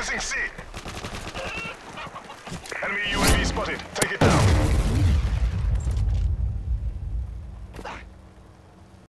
Losing C. Enemy UAV spotted.